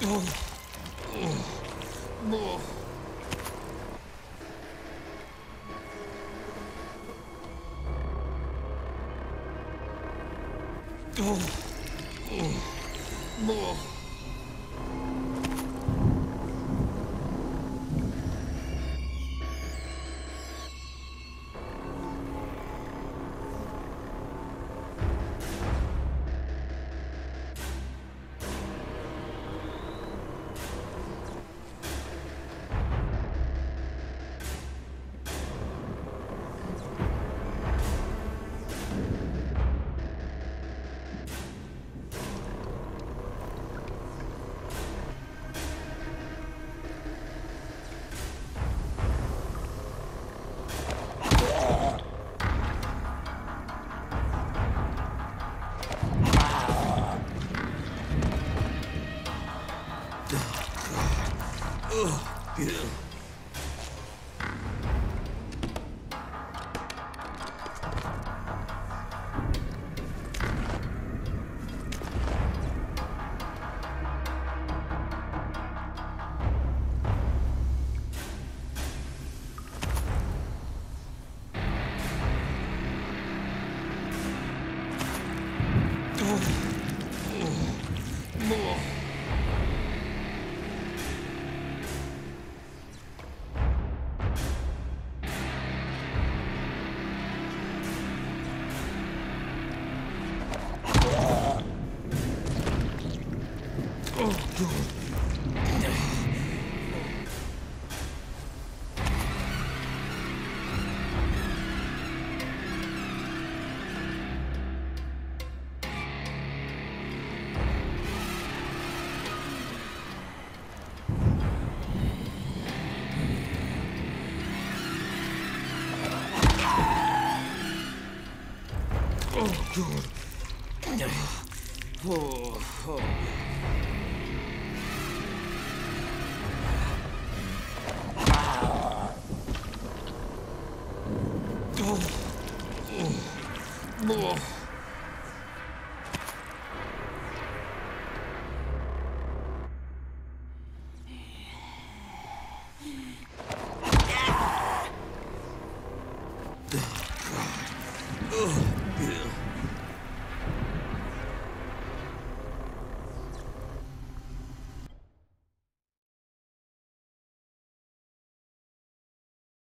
Oh. Oh. Oh. God. Oh. Oh. Oh. Oh. Yeah.